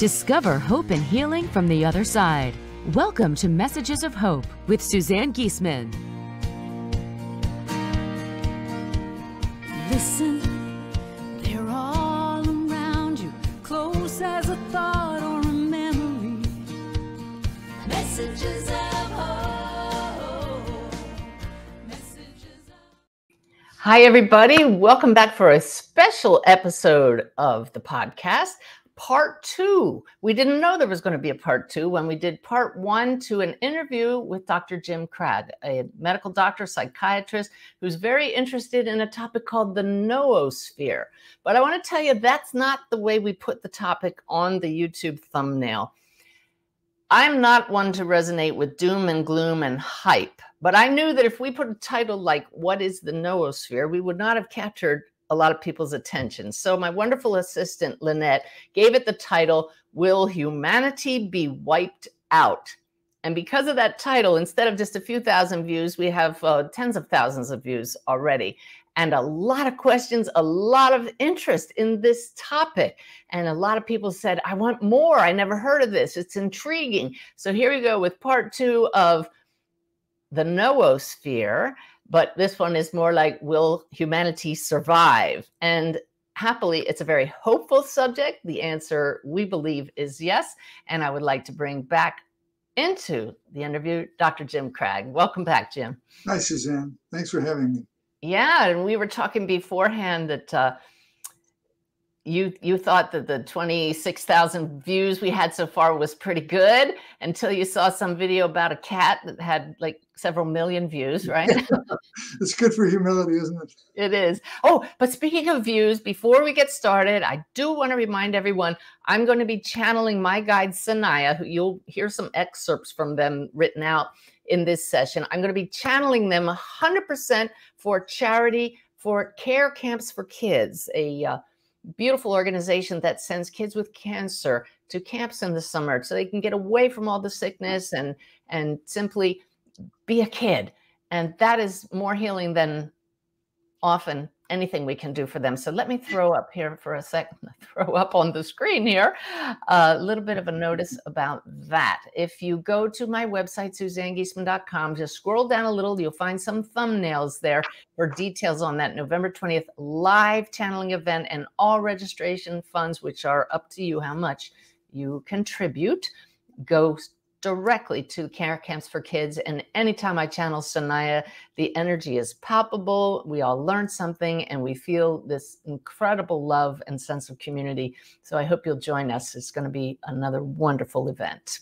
Discover hope and healing from the other side. Welcome to Messages of Hope with Suzanne Giesemann. Listen, they're all around you, close as a thought or a memory. Messages of hope. Messages of Hi, everybody. Welcome back for a special episode of the podcast, part two. We didn't know there was going to be a part two when we did part one to an interview with Dr. Jim Krag, a medical doctor, psychiatrist who's very interested in a topic called the noosphere. But I want to tell you that's not the way we put the topic on the YouTube thumbnail. I'm not one to resonate with doom and gloom and hype, but I knew that if we put a title like What is the Noosphere, we would not have captured a lot of people's attention. So my wonderful assistant, Lynette, gave it the title Will Humanity Be Wiped Out? And because of that title, instead of just a few thousand views, we have uh, tens of thousands of views already. And a lot of questions, a lot of interest in this topic. And a lot of people said, I want more. I never heard of this. It's intriguing. So here we go with part two of the noosphere. But this one is more like, will humanity survive? And happily, it's a very hopeful subject. The answer, we believe, is yes. And I would like to bring back into the interview Dr. Jim Krag. Welcome back, Jim. Hi, Suzanne. Thanks for having me. Yeah, and we were talking beforehand that uh, you you thought that the twenty six thousand views we had so far was pretty good until you saw some video about a cat that had like several million views, right? it's good for humility, isn't it? It is. Oh, but speaking of views, before we get started, I do want to remind everyone I'm going to be channeling my guide Sanaya, who you'll hear some excerpts from them written out in this session. I'm going to be channeling them 100% for charity for Care Camps for Kids, a uh, beautiful organization that sends kids with cancer to camps in the summer so they can get away from all the mm. sickness and and simply be a kid. And that is more healing than often anything we can do for them. So let me throw up here for a second, throw up on the screen here a little bit of a notice about that. If you go to my website, suzannegiesemann.com, just scroll down a little, you'll find some thumbnails there for details on that November 20th live channeling event and all registration funds, which are up to you how much you contribute. Go directly to care camps for kids. And anytime I channel Sanaya, the energy is palpable. We all learn something and we feel this incredible love and sense of community. So I hope you'll join us. It's going to be another wonderful event.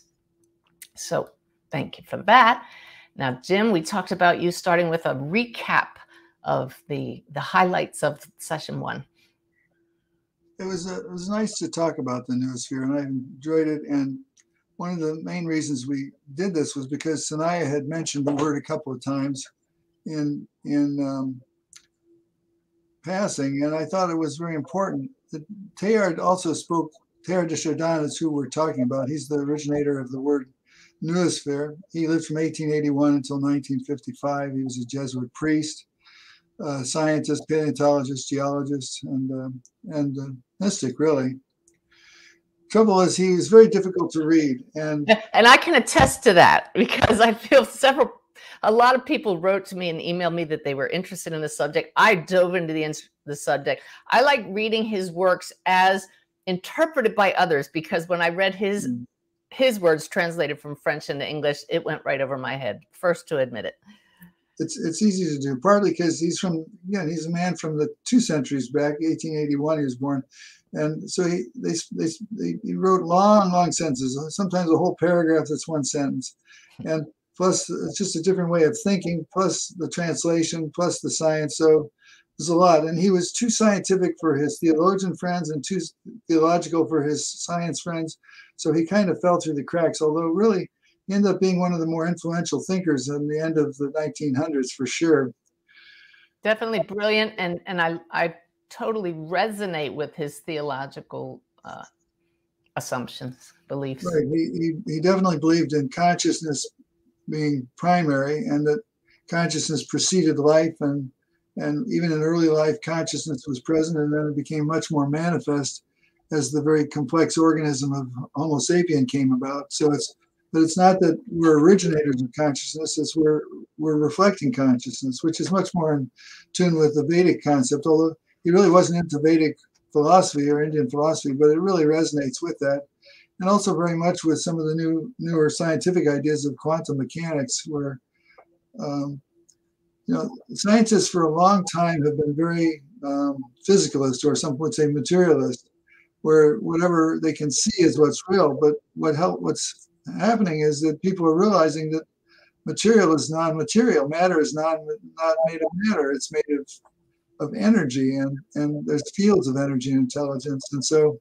So thank you for that. Now, Jim, we talked about you starting with a recap of the the highlights of session one. It was uh, it was nice to talk about the noosphere, and I enjoyed it. And one of the main reasons we did this was because Sanaya had mentioned the word a couple of times in in um, passing, and I thought it was very important. The, Teilhard also spoke. Teilhard de Chardin is who we're talking about. He's the originator of the word noosphere. He lived from 1881 until 1955. He was a Jesuit priest, scientist, paleontologist, geologist, and uh, and uh, mystic, really trouble is he is very difficult to read and and i can attest to that because i feel several a lot of people wrote to me and emailed me that they were interested in the subject. I dove into the, the subject. I like reading his works as interpreted by others because when i read his mm. his words translated from french into english it went right over my head first to admit it. It's it's easy to do partly because he's from yeah he's a man from the two centuries back 1881 he was born and so he they, they, they, he wrote long long sentences sometimes a whole paragraph that's one sentence. And plus it's just a different way of thinking plus the translation plus the science. So there's a lot. And he was too scientific for his theologian friends and too theological for his science friends. So he kind of fell through the cracks although really he ended up being one of the more influential thinkers in the end of the 1900s for sure. Definitely brilliant. And and i i totally resonate with his theological uh, assumptions, beliefs. Right. He, he, he definitely believed in consciousness being primary and that consciousness preceded life and and even in early life consciousness was present and then it became much more manifest as the very complex organism of Homo sapien came about. So it's but it's not that we're originators of consciousness, it's we're we're reflecting consciousness, which is much more in tune with the Vedic concept, although he really wasn't into Vedic philosophy or Indian philosophy, but it really resonates with that. And also very much with some of the new newer scientific ideas of quantum mechanics, where um, you know scientists for a long time have been very um, physicalist, or some would say materialist, where whatever they can see is what's real. But what help what's happening is that people are realizing that material is non-material. Matter is not not made of matter. It's made of of energy, and and there's fields of energy and intelligence, and so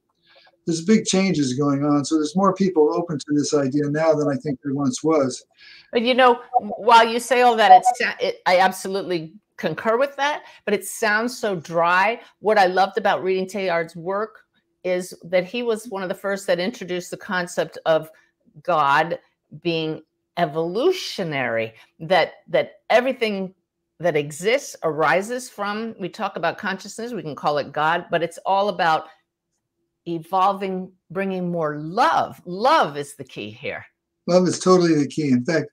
there's big changes going on. So there's more people open to this idea now than I think there once was. But you know, while you say all that, it's it, I absolutely concur with that. But it sounds so dry. What I loved about reading Teilhard's work is that he was one of the first that introduced the concept of God being evolutionary, that that everything that exists arises from we talk about consciousness, we can call it God, but it's all about evolving, bringing more love. Love is the key here. Love is totally the key. In fact,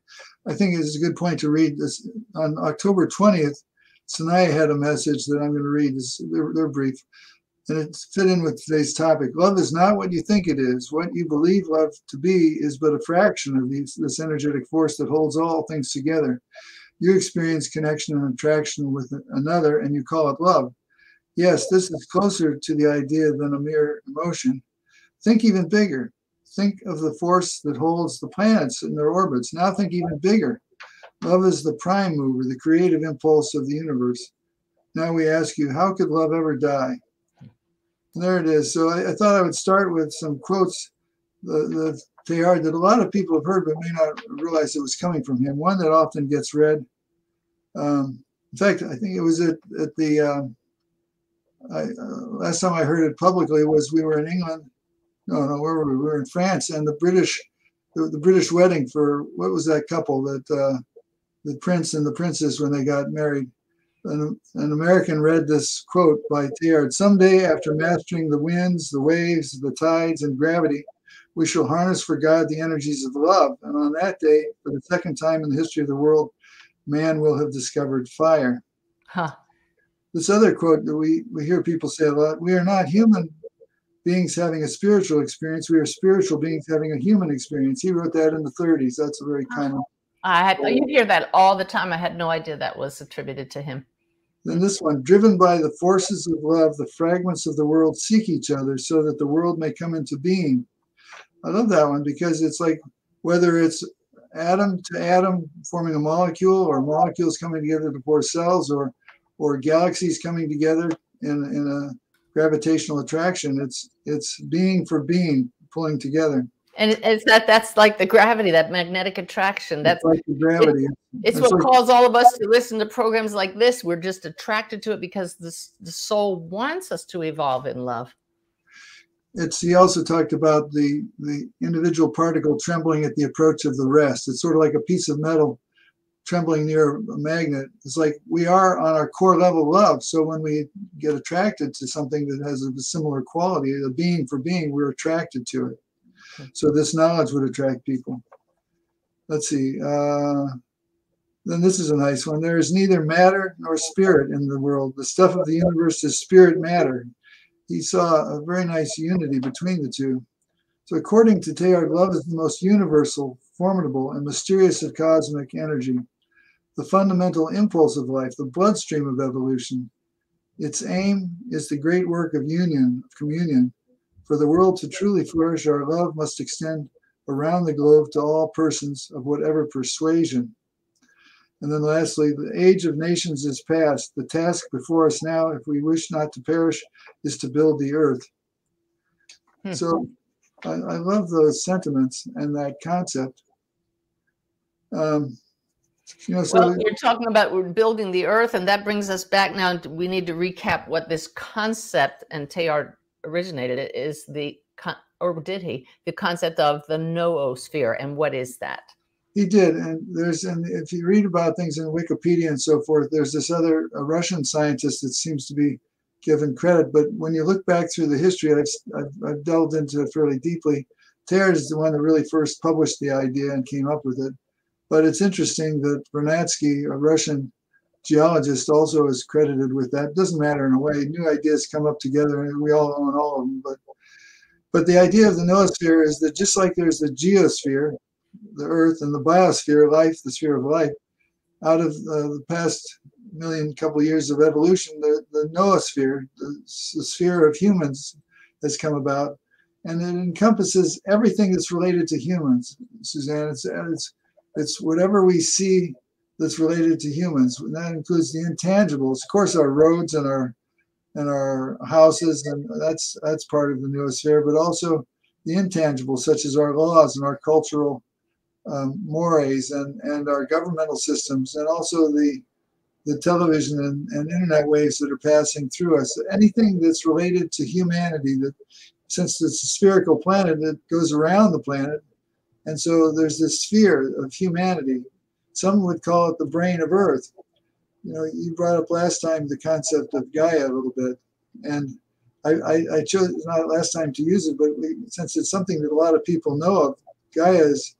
I think it's a good point to read this on October 20th. Sanaya had a message that I'm going to read. They're, they're brief and it's fit in with today's topic. Love is not what you think it is. What you believe love to be is but a fraction of these, this energetic force that holds all things together. You experience connection and attraction with another, and you call it love. Yes, this is closer to the idea than a mere emotion. Think even bigger. Think of the force that holds the planets in their orbits. Now think even bigger. Love is the prime mover, the creative impulse of the universe. Now we ask you, how could love ever die? There it is. So I, I, thought I would start with some quotes the, the Teilhard that a lot of people have heard but may not realize it was coming from him. One that often gets read. Um, in fact, I think it was at, at the uh, I, uh, last time I heard it publicly was we were in England. No, no, where were we? We were in France, and the British, the, the British wedding for what was that couple that uh, the prince and the princess when they got married an, an American read this quote by Teilhard Someday, after mastering the winds, the waves, the tides, and gravity, we shall harness for God the energies of love. And on that day, for the second time in the history of the world, man will have discovered fire. Huh. This other quote that we, we hear people say a lot we are not human beings having a spiritual experience, we are spiritual beings having a human experience. He wrote that in the 30s. That's a very common. I had you hear that all the time. I had no idea that was attributed to him. Then this one, driven by the forces of love, the fragments of the world seek each other so that the world may come into being. I love that one because it's like whether it's atom to atom forming a molecule or molecules coming together to form cells or or galaxies coming together in, in a gravitational attraction. It's it's being for being pulling together. And it's that that's like the gravity, that magnetic attraction. That's like the gravity. It's, it's what like, calls all of us to listen to programs like this. We're just attracted to it because this, the soul wants us to evolve in love. It's he also talked about the the individual particle trembling at the approach of the rest. It's sort of like a piece of metal trembling near a magnet. It's like we are on our core level love. So when we get attracted to something that has a similar quality, a being for being, we're attracted to it. So this knowledge would attract people. Let's see. Uh, then this is a nice one. There is neither matter nor spirit in the world. The stuff of the universe is spirit matter. He saw a very nice unity between the two. So according to Teilhard, love is the most universal, formidable, and mysterious of cosmic energy, the fundamental impulse of life, the bloodstream of evolution. Its aim is the great work of union, of communion, for the world to truly flourish, our love must extend around the globe to all persons of whatever persuasion. And then lastly, the age of nations is past. The task before us now, if we wish not to perish, is to build the earth. Hmm. So I, I, love those sentiments and that concept. Um, you know, so well, you're talking about we're building the earth, and that brings us back now. We need to recap what this concept and Teilhard originated it is the or did he the concept of the noosphere and what is that he did and there's and if you read about things in wikipedia and so forth there's this other russian scientist that seems to be given credit. But when you look back through the history, I've, I've, I've delved into it fairly deeply. Teilhard is the one that really first published the idea and came up with it. But it's interesting that Vernadsky, a Russian geologist, also is credited with that. Doesn't matter in a way. New ideas come up together, and we all own all of them. But but the idea of the noosphere is that just like there's the geosphere, the Earth, and the biosphere, life, the sphere of life, out of uh, the past million couple years of evolution, the, the noosphere, the, the sphere of humans, has come about, and it encompasses everything that's related to humans. Suzanne, it's it's it's whatever we see that's related to humans. And that includes the intangibles, of course, our roads and our and our houses, and that's that's part of the noosphere, but also the intangibles, such as our laws and our cultural um, mores and, and our governmental systems, and also the the television and, and internet waves that are passing through us. Anything that's related to humanity, that since it's a spherical planet, it goes around the planet, and so there's this sphere of humanity. Some would call it the brain of Earth. You know, you brought up last time the concept of Gaia a little bit, and I, I, I chose not last time to use it, but we, since it's something that a lot of people know of, Gaia is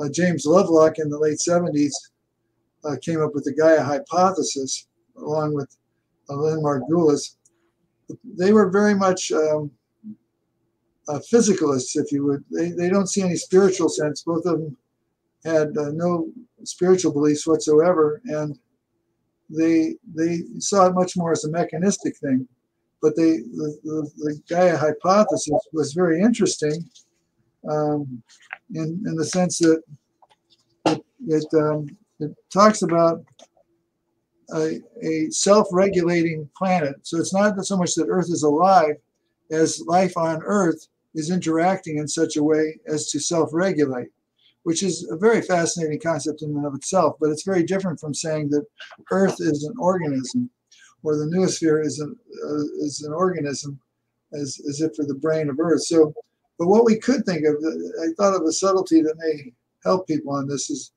uh, James Lovelock in the late 70s uh, came up with the Gaia hypothesis along with uh, Lynn Margulis. They were very much um, uh, physicalists, if you would. They, they don't see any spiritual sense. Both of them had uh, no spiritual beliefs whatsoever, and they they saw it much more as a mechanistic thing. But they the, the, the Gaia hypothesis was very interesting um, in in the sense that it it, um, it talks about a, a self-regulating planet. So it's not so much that Earth is alive as life on Earth is interacting in such a way as to self-regulate, which is a very fascinating concept in and of itself. But it's very different from saying that Earth is an organism, or the noosphere is an uh, is an organism, as as if for the brain of Earth. So, but what we could think of, I thought of a subtlety that may help people on this is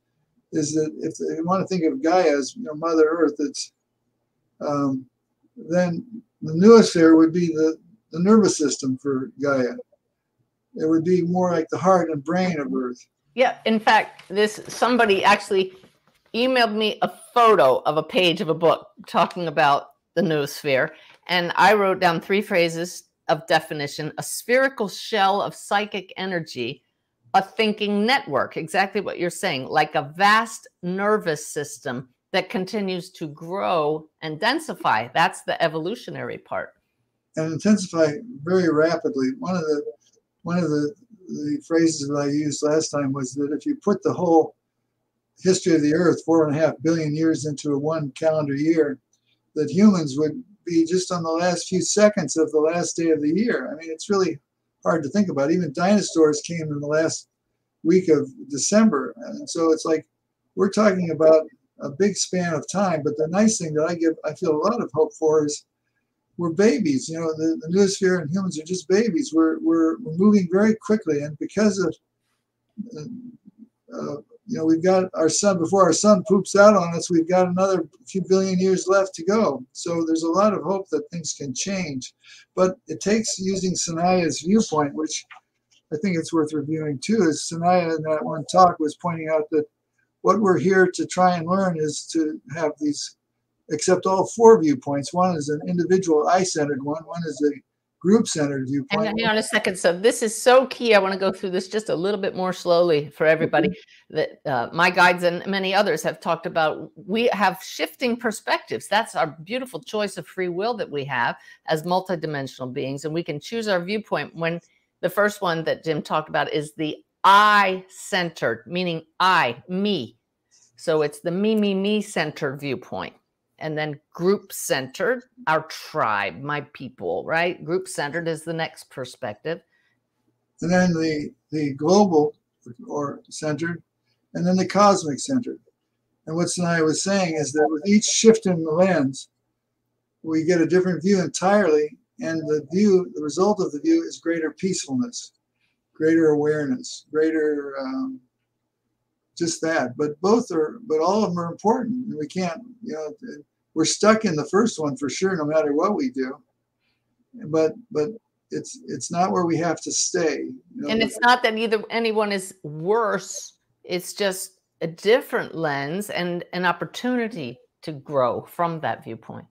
is that if they want to think of Gaia as you know, Mother Earth, it's um, then the noosphere would be the, the nervous system for Gaia. It would be more like the heart and brain of Earth. Yeah, in fact, this somebody actually emailed me a photo of a page of a book talking about the noosphere, and I wrote down three phrases of definition: a spherical shell of psychic energy, a thinking network, exactly what you're saying, like a vast nervous system that continues to grow and densify. That's the evolutionary part. And intensify very rapidly. One of the one of the, the phrases that I used last time was that if you put the whole history of the earth, four and a half billion years into a one calendar year, that humans would be just on the last few seconds of the last day of the year. I mean, it's really hard to think about. Even dinosaurs came in the last week of December. And so it's like we're talking about a big span of time. But the nice thing that I give, I feel a lot of hope for is we're babies. You know, the, the noosphere and humans are just babies. We're, we're, we're moving very quickly. And because of, uh, you know, we've got our sun, before our sun poops out on us, we've got another few billion years left to go. So there's a lot of hope that things can change. But it takes using Sanaya's viewpoint, which I think it's worth reviewing too, is Sanaya in that one talk was pointing out that what we're here to try and learn is to have these accept all four viewpoints. One is an individual I-centered one. One is a group-centered viewpoint. And hang on a second. So this is so key. I want to go through this just a little bit more slowly for everybody. Mm-hmm. That uh, my guides and many others have talked about. We have shifting perspectives. That's our beautiful choice of free will that we have as multidimensional beings, and we can choose our viewpoint. When the first one that Jim talked about is the I-centered, meaning I, me. So it's the me, me, me centered viewpoint and then group centered, our tribe, my people, right? Group centered is the next perspective. And then the, the global or centered, and then the cosmic centered. And what Sanaya was saying is that with each shift in the lens, we get a different view entirely. And the view, the result of the view is greater peacefulness, greater awareness, greater um, just that. But both are, but all of them are important. We can't, you know, we're stuck in the first one for sure, no matter what we do. but but it's it's not where we have to stay. You know, And it's not that either anyone is worse. It's just a different lens and an opportunity to grow from that viewpoint.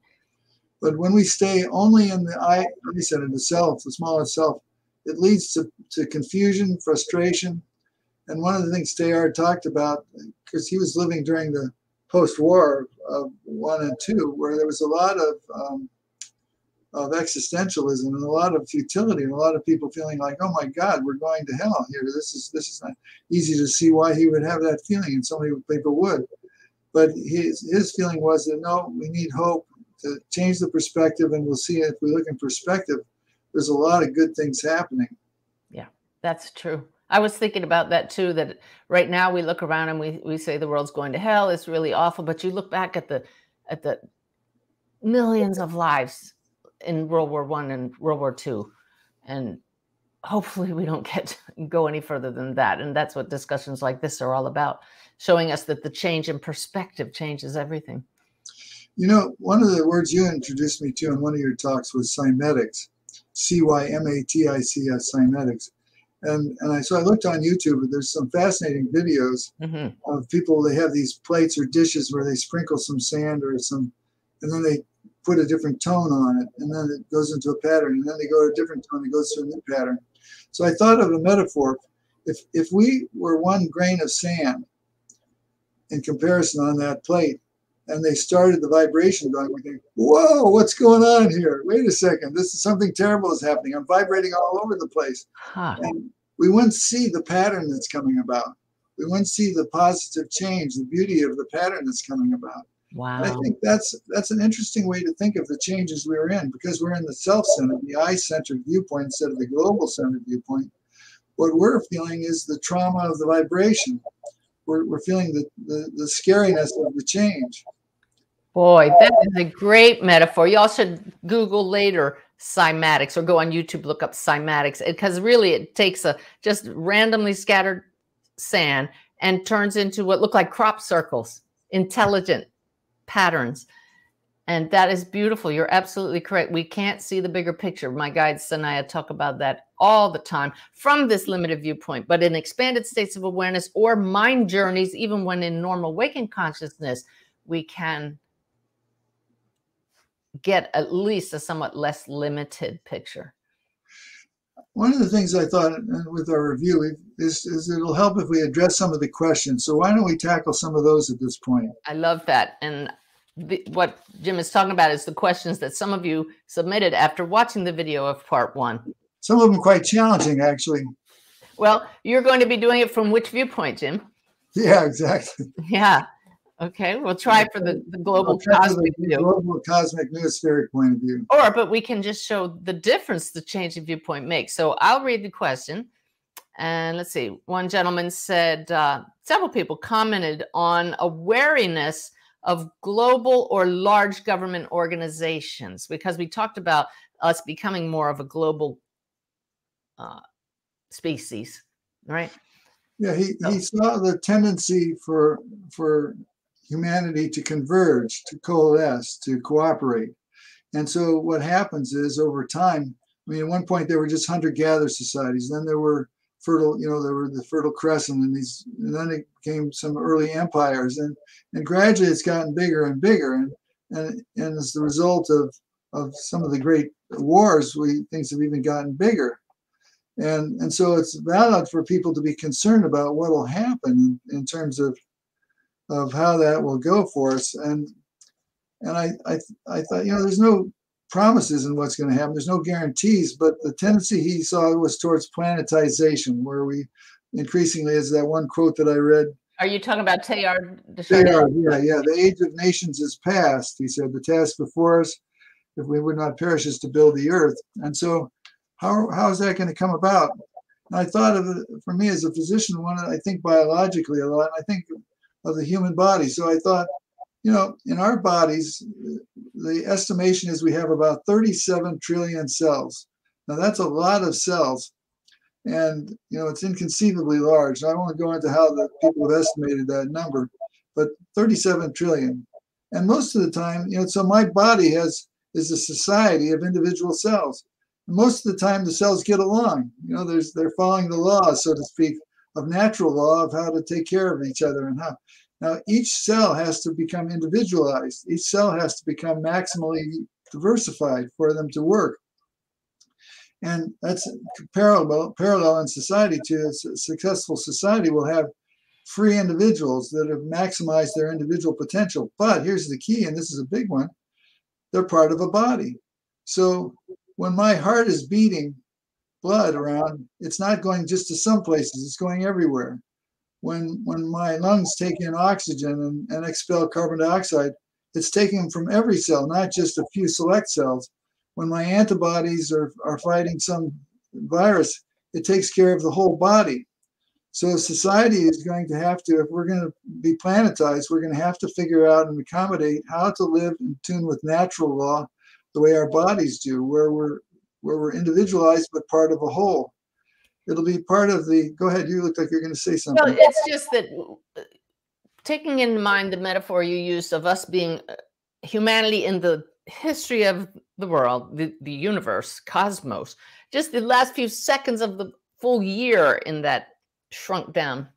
But when we stay only in the I, I said, in the self, the smaller self, it leads to, to confusion, frustration. And one of the things Teilhard talked about, because he was living during the post-war of one and two, where there was a lot of um, of existentialism and a lot of futility and a lot of people feeling like, oh my God, we're going to hell here. This is this is not easy to see why he would have that feeling, and so many people would. But his his feeling was that no, we need hope to change the perspective, and we'll see if we look in perspective. There's a lot of good things happening. Yeah, that's true. I was thinking about that too. That right now we look around and we we say the world's going to hell. It's really awful. But you look back at the at the millions of lives in World War One and World War Two, and hopefully we don't get go any further than that. And that's what discussions like this are all about, showing us that the change in perspective changes everything. You know, one of the words you introduced me to in one of your talks was cymatics, C Y M A T I C S, cymatics. And, and I so I looked on YouTube and there's some fascinating videos hmm of people they have these plates or dishes where they sprinkle some sand or some and then they put a different tone on it and then it goes into a pattern and then they go to a different tone it goes to a new pattern. So i thought of a metaphor if if we were one grain of sand in comparison on that plate and they started the vibration going we think whoa what's going on here wait a second this is something terrible is happening i'm vibrating all over the place Huh. and we wouldn't see the pattern that's coming about. We wouldn't see the positive change, the beauty of the pattern that's coming about. Wow. And I think that's that's an interesting way to think of the changes we're in because we're in the self-centered, the I-centered viewpoint instead of the global-centered viewpoint. What we're feeling is the trauma of the vibration. We're, we're feeling the, the, the scariness of the change. Boy, that is a great metaphor. Y'all should Google later cymatics or go on YouTube, look up cymatics because really it takes a just randomly scattered sand and turns into what look like crop circles, intelligent patterns. And that is beautiful. You're absolutely correct. We can't see the bigger picture. My guide Sanaya talk about that all the time from this limited viewpoint, but in expanded states of awareness or mind journeys, even when in normal waking consciousness, we can get at least a somewhat less limited picture. One of the things I thought uh, with our review is, is it'll help if we address some of the questions. So why don't we tackle some of those at this point? I love that. And what Jim is talking about is the questions that some of you submitted after watching the video of part one. Some of them quite challenging, actually. Well, you're going to be doing it from which viewpoint, Jim? Yeah, exactly. Yeah. Okay. We'll try for the, the global cosmic the view. global cosmic noospheric point of view. Or, but we can just show the difference the change in viewpoint makes. So I'll read the question. And let's see. One gentleman said, uh, several people commented on a wariness of global or large government organizations because we talked about us becoming more of a global uh, species, right? Yeah, he, he saw the tendency for for humanity to converge, to coalesce, to cooperate. And so what happens is over time, I mean, at one point there were just hunter-gatherer societies, then there were fertile, you know, there were the Fertile Crescent and these, and then it came some early empires, and and gradually it's gotten bigger and bigger, and and and as the result of of some of the great wars, we things have even gotten bigger. And and so it's valid for people to be concerned about what will happen in, in terms of of how that will go for us. And and I, I I thought you know there's no promises in what's going to happen there's no guarantees but the tendency he saw was towards planetization where we increasingly as that one quote that I read Are you talking about Teilhard de Chardin? yeah yeah the age of nations is past he said the task before us if we would not perish is to build the earth and so how, how is that going to come about? And I thought of it for me as a physician, one I think biologically a lot. I think of the human body. So I thought, you know, in our bodies, the estimation is we have about 37 trillion cells. Now that's a lot of cells, and you know it's inconceivably large. I won't go into how the people have estimated that number, but 37 trillion. And most of the time, you know, so my body has is a society of individual cells most of the time, the cells get along. You know, there's they're following the law, so to speak, of natural law of how to take care of each other and how. Now, each cell has to become individualized. Each cell has to become maximally diversified for them to work. And that's parallel, parallel in society to a successful society will have free individuals that have maximized their individual potential. But here's the key, and this is a big one they're part of a body. So when my heart is beating blood around, it's not going just to some places, it's going everywhere. When, when my lungs take in oxygen and, and expel carbon dioxide, it's taken from every cell, not just a few select cells. When my antibodies are, are fighting some virus, it takes care of the whole body. So society is going to have to, if we're going to be planetized, we're going to have to figure out and accommodate how to live in tune with natural law, the way our bodies do, where we're where we're individualized but part of a whole. It'll be part of the. Go ahead. You look like you're going to say something. Well, it's just that taking in mind the metaphor you used of us being uh, humanity in the history of the world, the, the universe, cosmos, just the last few seconds of the full year in that shrunk down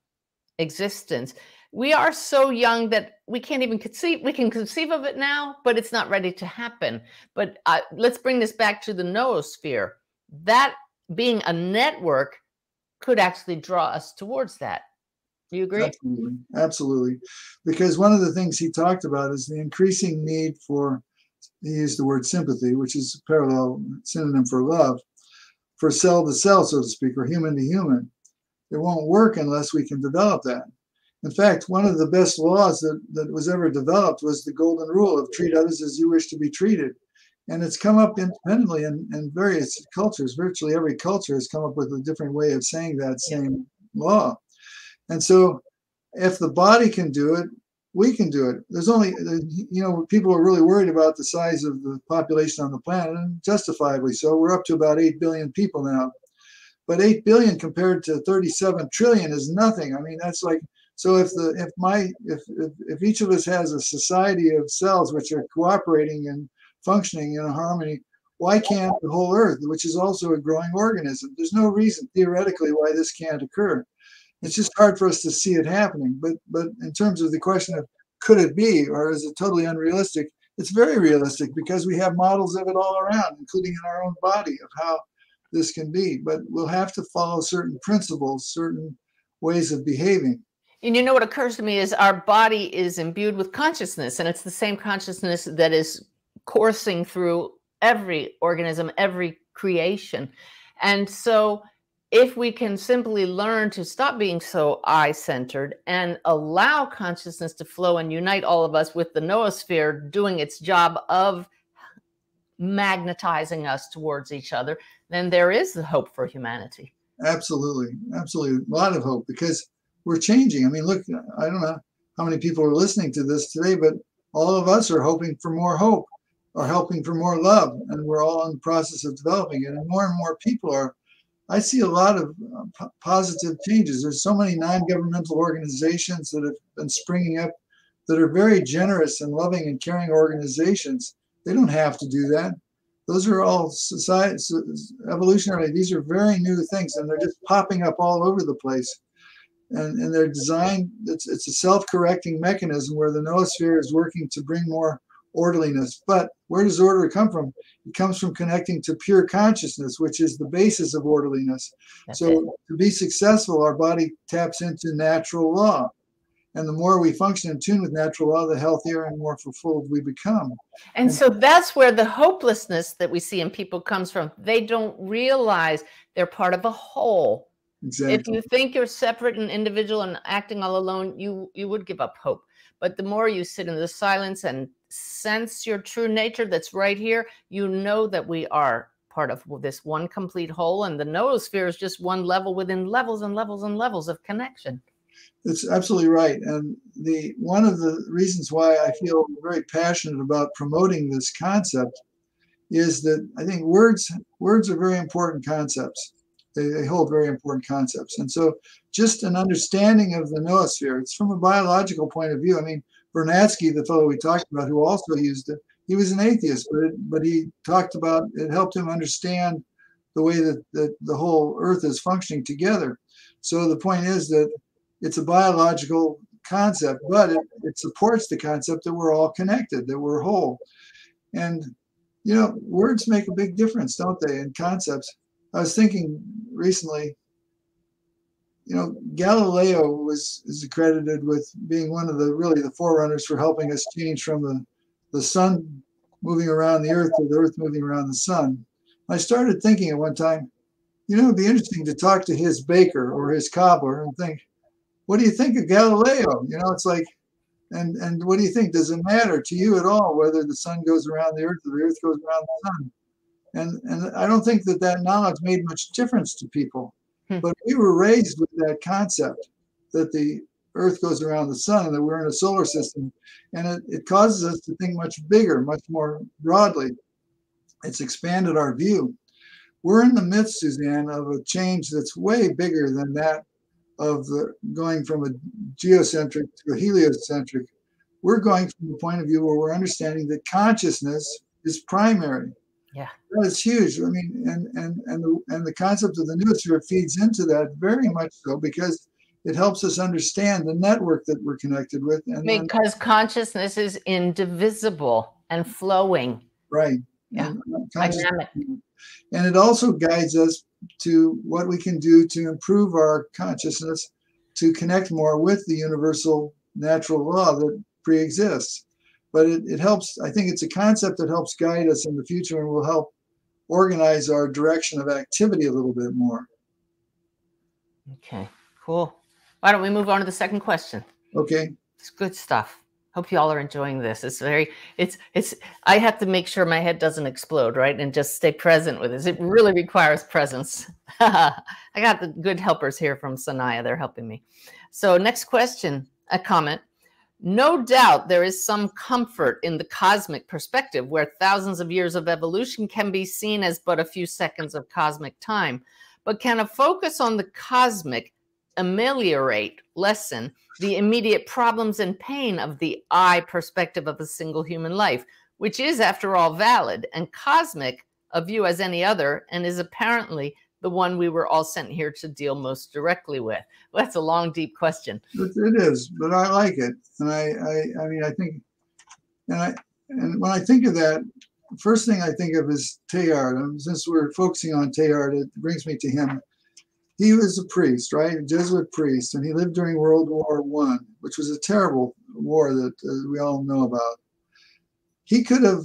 existence. We are so young that we can't even conceive. We can conceive of it now, but it's not ready to happen. But uh, let's bring this back to the noosphere. That being a network could actually draw us towards that. Do you agree? Absolutely. Absolutely. Because one of the things he talked about is the increasing need for, he used the word sympathy, which is a parallel synonym for love, for cell to cell, so to speak, or human to human. It won't work unless we can develop that. In fact, one of the best laws that, that was ever developed was the golden rule of treat others as you wish to be treated. And it's come up independently in, in various cultures. Virtually every culture has come up with a different way of saying that same law. And so if the body can do it, we can do it. There's only, you know, people are really worried about the size of the population on the planet, and justifiably so. We're up to about 8 billion people now but 8 billion compared to 37 trillion is nothing i mean that's like so if the if my if if, if each of us has a society of cells which are cooperating and functioning in harmony why can't the whole earth which is also a growing organism there's no reason theoretically why this can't occur it's just hard for us to see it happening but but in terms of the question of could it be or is it totally unrealistic it's very realistic because we have models of it all around including in our own body of how this can be, but we'll have to follow certain principles, certain ways of behaving. And you know what occurs to me is our body is imbued with consciousness, and it's the same consciousness that is coursing through every organism, every creation. And so, if we can simply learn to stop being so I centered and allow consciousness to flow and unite all of us with the noosphere doing its job of magnetizing us towards each other, then there is the hope for humanity. Absolutely. Absolutely. A lot of hope because we're changing. I mean, look, I don't know how many people are listening to this today, but all of us are hoping for more hope or helping for more love. And we're all in the process of developing it. And more and more people are. I see a lot of uh, p- positive changes. There's so many non governmental organizations that have been springing up that are very generous and loving and caring organizations. They don't have to do that those are all society, evolutionarily, these are very new things and they're just popping up all over the place. And, and they're designed, it's, it's a self correcting mechanism where the noosphere is working to bring more orderliness. But where does order come from? It comes from connecting to pure consciousness, which is the basis of orderliness. That's so, it. to be successful, our body taps into natural law. And the more we function in tune with natural law, the healthier and more fulfilled we become. And, and so that's where the hopelessness that we see in people comes from. They don't realize they're part of a whole. Exactly. If you think you're separate and individual and acting all alone, you you would give up hope. But the more you sit in the silence and sense your true nature that's right here, you know that we are part of this one complete whole. And the noosphere is just one level within levels and levels and levels of connection. It's absolutely right. And the one of the reasons why I feel very passionate about promoting this concept is that I think words words are very important concepts. They, they hold very important concepts. And so just an understanding of the noosphere, it's from a biological point of view. I mean, Vernadsky, the fellow we talked about, who also used it, he was an atheist, but it, but he talked about it helped him understand the way that, that the whole earth is functioning together. So the point is that it's a biological concept, but it, it supports the concept that we're all connected, that we're whole. And, you know, words make a big difference, don't they, in concepts? I was thinking recently, you know, Galileo was is accredited with being one of the really the forerunners for helping us change from the, the sun moving around the earth to the earth moving around the sun. I started thinking at one time, you know, it'd be interesting to talk to his baker or his cobbler and think, what do you think of Galileo? You know, it's like, and and what do you think? Does it matter to you at all whether the sun goes around the earth or the earth goes around the sun? And and I don't think that that knowledge made much difference to people. Hmm. But we were raised with that concept that the earth goes around the sun and that we're in a solar system. And it, it causes us to think much bigger, much more broadly. It's expanded our view. We're in the midst, Suzanne, of a change that's way bigger than that of the going from a geocentric to a heliocentric, we're going from the point of view where we're understanding that consciousness is primary. Yeah, that is huge. I mean, and and and the and the concept of the noosphere feeds into that very much so because it helps us understand the network that we're connected with. And because then, consciousness is indivisible and flowing. Right. Yeah. Uh, Dynamic. And it also guides us to what we can do to improve our consciousness to connect more with the universal natural law that pre-exists but it, it helps i think it's a concept that helps guide us in the future and will help organize our direction of activity a little bit more. Okay cool. Why don't we move on to the second question? Okay. It's good stuff. Hope you all are enjoying this. It's very it's it's i have to make sure my head doesn't explode right and just stay present with this. It really requires presence. I got the good helpers here from sanaya. They're helping me. So next question a comment no doubt there is some comfort in the cosmic perspective where thousands of years of evolution can be seen as but a few seconds of cosmic time. But can a focus on the cosmic ameliorate, lessen the immediate problems and pain of the I perspective of a single human life, which is, after all, valid and cosmic, a view as any other, and is apparently the one we were all sent here to deal most directly with. Well, that's a long, deep question. It is, but I like it, and I, I, I mean, I think, and I, and when I think of that, first thing I think of is Teilhard. And since we're focusing on Teilhard, it brings me to him he was a priest, right? A Jesuit priest, and he lived during World War One, which was a terrible war that uh, we all know about. He could have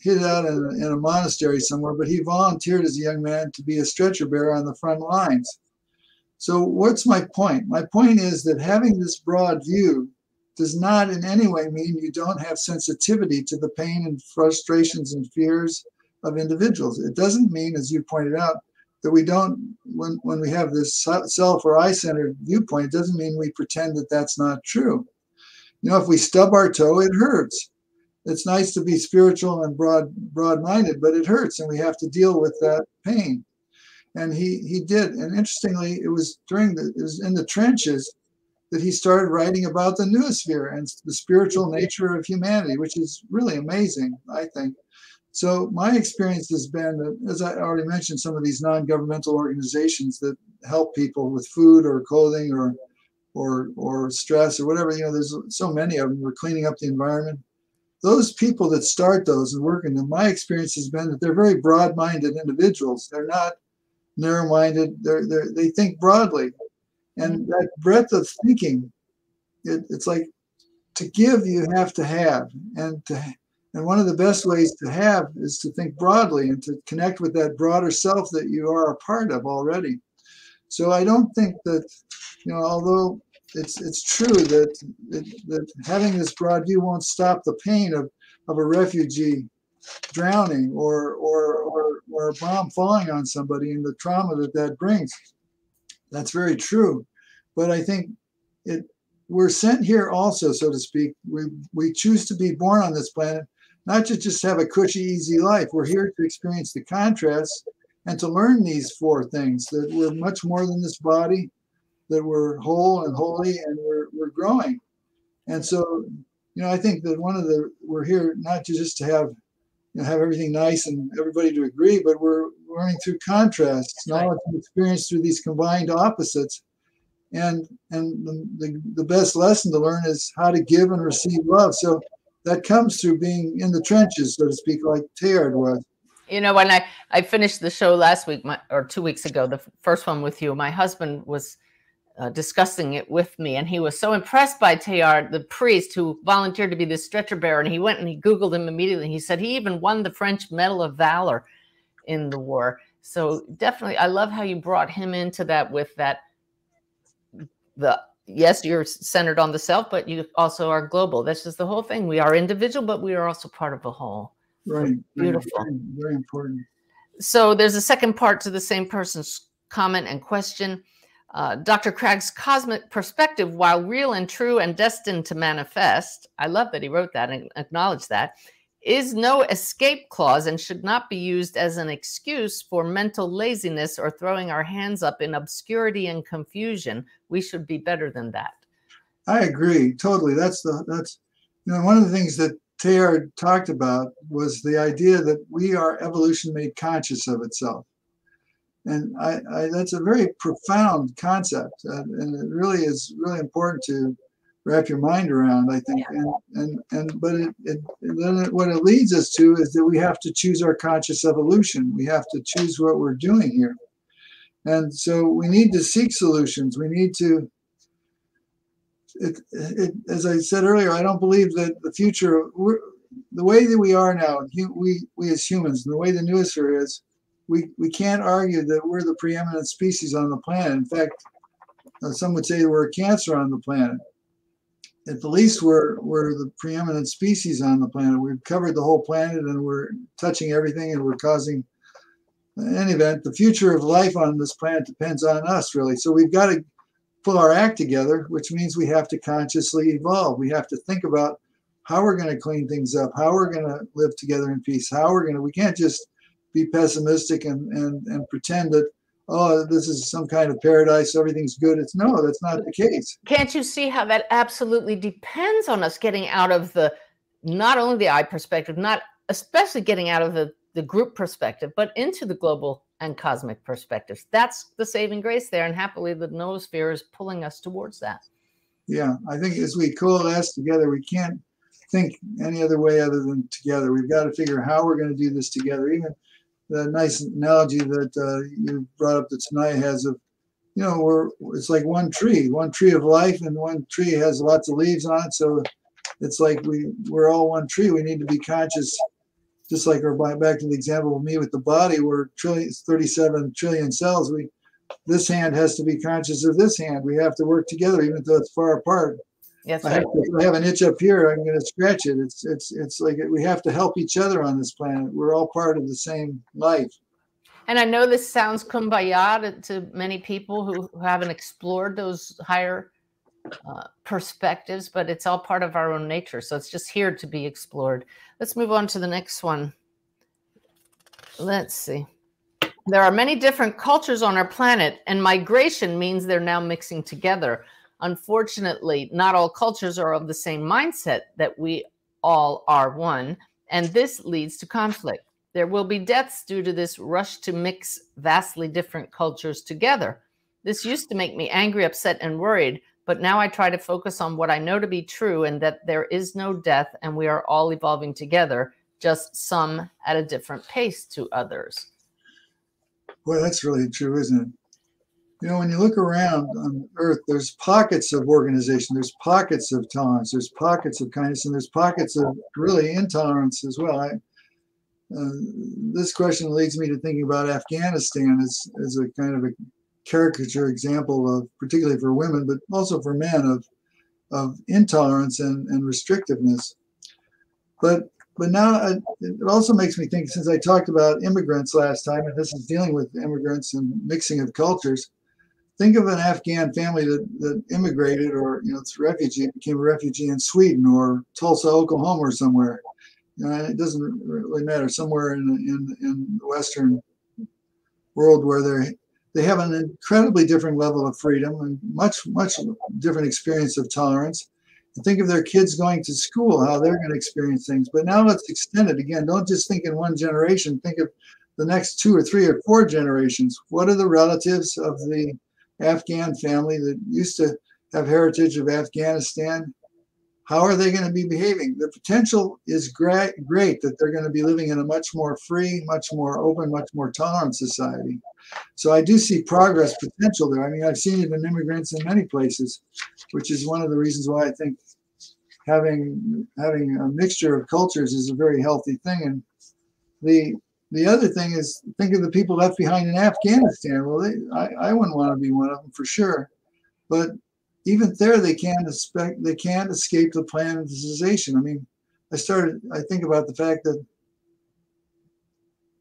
hid out in a, in a monastery somewhere, but he volunteered as a young man to be a stretcher bearer on the front lines. So, what's my point? My point is that having this broad view does not in any way mean you don't have sensitivity to the pain and frustrations and fears of individuals. It doesn't mean, as you pointed out, that we don't when when we have this self or i-centered viewpoint it doesn't mean we pretend that that's not true you know if we stub our toe it hurts it's nice to be spiritual and broad broad-minded but it hurts and we have to deal with that pain and he he did and interestingly it was during the it was in the trenches that he started writing about the noosphere and the spiritual mm-hmm. nature of humanity which is really amazing i think so my experience has been that, as I already mentioned, some of these non-governmental organizations that help people with food or clothing or or or stress or whatever. You know, there's so many of them. We're cleaning up the environment. Those people that start those and work in them, my experience has been that they're very broad-minded individuals. They're not narrow-minded. They're, they're they think broadly, and that breadth of thinking, it, it's like to give you have to have, and to and one of the best ways to have is to think broadly and to connect with that broader self that you are a part of already. So I don't think that, you know, although it's it's true that that, that having this broad view won't stop the pain of, of a refugee drowning or, or or or a bomb falling on somebody and the trauma that that brings. That's very true, but I think it we're sent here also, so to speak. We we choose to be born on this planet not to just have a cushy, easy life. We're here to experience the contrasts and to learn these four things that we're much more than this body, that we're whole and holy, and we're, we're growing. And so, you know, I think that one of the, we're here not to just to have, you know, have everything nice and everybody to agree, but we're, learning through contrasts, knowledge and experience through these combined opposites. And and the, the, best lesson to learn is how to give and receive love. So that comes through being in the trenches, so to speak, like Teilhard was. You know, when I I finished the show last week, my, or two weeks ago, the first one with you, my husband was uh, discussing it with me, and he was so impressed by Teilhard, the priest who volunteered to be the stretcher bearer, and he went and he Googled him immediately. He said he even won the French Medal of Valor in the war. So definitely, I love how you brought him into that with that. The yes, you're centered on the self, but you also are global. This is the whole thing. We are individual, but we are also part of a whole. Right. Beautiful. Very, very important. So there's a second part to the same person's comment and question. Uh, Dr. Krag's cosmic perspective, while real and true and destined to manifest, I love that he wrote that and acknowledged that, is no escape clause and should not be used as an excuse for mental laziness or throwing our hands up in obscurity and confusion. We should be better than that. I agree totally. That's the that's you know one of the things that Teilhard talked about was the idea that we are evolution made conscious of itself. And I, I that's a very profound concept. And, and, it really is really important to wrap your mind around, I think. And, and, and but it, it, then it, what it leads us to is that we have to choose our conscious evolution. We have to choose what we're doing here. And so we need to seek solutions. We need to it, it, as I said earlier, I don't believe that the future, the way that we are now, we, we as humans, and the way the noosphere is, we, we can't argue that we're the preeminent species on the planet. In fact, uh, some would say we're a cancer on the planet. At the least, we're, we're the preeminent species on the planet. We've covered the whole planet and we're touching everything and we're causing, in any event, the future of life on this planet depends on us, really. So we've got to pull our act together, which means we have to consciously evolve. We have to think about how we're going to clean things up, how we're going to live together in peace, how we're going to, we can't just be pessimistic and, and, and pretend that, oh, this is some kind of paradise, everything's good. It's no, that's not the case. Can't you see how that absolutely depends on us getting out of the, not only the I perspective, not especially getting out of the, the group perspective, but into the global and cosmic perspectives. That's the saving grace there. And happily, the noosphere is pulling us towards that. Yeah, I think as we coalesce together, we can't think any other way other than together. We've got to figure how we're going to do this together. Even the nice analogy that uh, you brought up that Sanaya has of, you know, we're it's like one tree, one tree of life, and one tree has lots of leaves on it. So it's like we we're all one tree. We need to be conscious just like our back to the example of me with the body, we're trillion, 37 trillion cells. We this hand has to be conscious of this hand. We have to work together, even though it's far apart. Yes, I have, to, I have an itch up here. I'm going to scratch it. It's it's it's like we have to help each other on this planet. We're all part of the same life. And I know this sounds kumbaya to, to many people who, who haven't explored those higher uh, perspectives, but it's all part of our own nature. So it's just here to be explored. Let's move on to the next one. Let's see. There are many different cultures on our planet, and migration means they're now mixing together. Unfortunately, not all cultures are of the same mindset that we all are one, and this leads to conflict. There will be deaths due to this rush to mix vastly different cultures together. This used to make me angry, upset, and worried, but now I try to focus on what I know to be true and that there is no death and we are all evolving together, just some at a different pace to others. Well, that's really true, isn't it? You know, when you look around on Earth, there's pockets of organization, there's pockets of tolerance, there's pockets of kindness, and there's pockets of really intolerance as well. I, uh, this question leads me to thinking about Afghanistan as, as a kind of a caricature example of, particularly for women, but also for men, of of intolerance and, and restrictiveness. But but now it also makes me think, since I talked about immigrants last time, and this is dealing with immigrants and mixing of cultures. Think of an Afghan family that, that immigrated, or you know, it's refugee, became a refugee in Sweden or Tulsa, Oklahoma, or somewhere. You know, it doesn't really matter. Somewhere in in in the Western world where they're they have an incredibly different level of freedom and much, much different experience of tolerance. And think of their kids going to school, how they're going to experience things. But now let's extend it again. Don't just think in one generation. Think of the next two or three or four generations. What are the relatives of the Afghan family that used to have heritage of Afghanistan? How are they going to be behaving? The potential is great, great that they're going to be living in a much more free, much more open, much more tolerant society. So I do see progress potential there. I mean, I've seen it in immigrants in many places, which is one of the reasons why I think having having a mixture of cultures is a very healthy thing. And the the other thing is think of the people left behind in Afghanistan. Well, they, I, I wouldn't want to be one of them for sure. But even there, they can't expect they can't escape the planetization. I mean, I started. I think about the fact that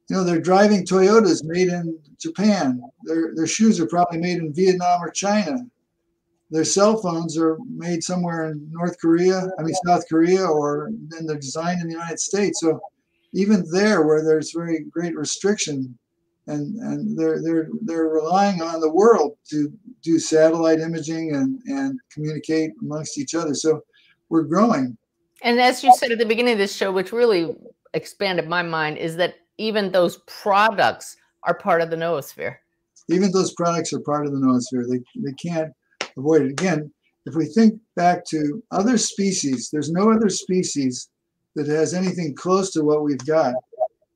you know they're driving Toyotas made in Japan. Their their shoes are probably made in Vietnam or China. Their cell phones are made somewhere in North Korea. I mean South Korea, or then they're designed in the United States. So even there, where there's very great restriction, and and they're they're they're relying on the world to do satellite imaging and and communicate amongst each other. So we're growing. And as you said at the beginning of this show, which really expanded my mind, is that even those products are part of the noosphere. Even those products are part of the noosphere. They they can't avoid it. Again, if we think back to other species, there's no other species that has anything close to what we've got